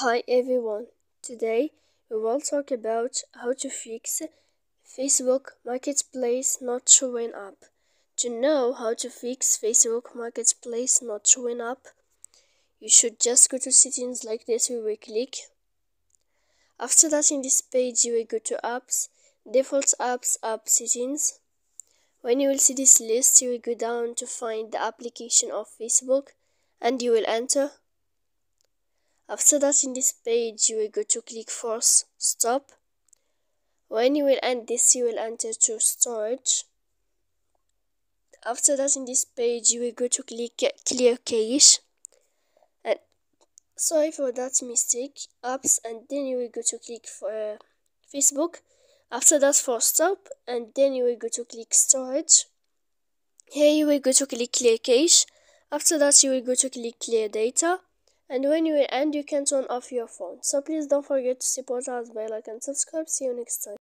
Hi everyone, today we will talk about how to fix Facebook Marketplace not showing up. To know how to fix Facebook Marketplace not showing up, you should just go to settings like this, we will click. After that in this page you will go to apps, default apps, app settings. When you will see this list you will go down to find the application of Facebook and you will enter after that in this page you will go to click force stop. When you will end this you will enter to storage. After that in this page you will go to click clear cache. And sorry for that mistake apps and then you will go to click for uh, Facebook. After that force stop and then you will go to click storage. Here you will go to click clear cache. After that you will go to click clear data and when you end you can turn off your phone. So please don't forget to support us by like and subscribe. See you next time